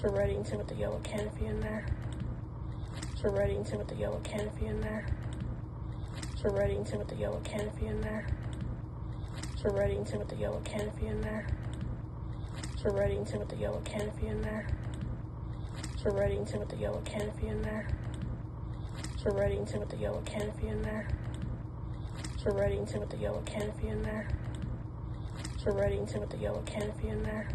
Sir Reddington with the yellow canopy in there. Sir Reddington with the yellow canopy in there. Sir Reddington with the yellow canopy in there. Sir Reddington with the yellow canopy in there. Sir Reddington with the yellow canopy in there. Sir Reddington with the yellow canopy in there. Sir Reddington with the yellow canopy in there. Sir Reddington with the yellow canopy in there. Sir Reddington with the yellow canopy in there.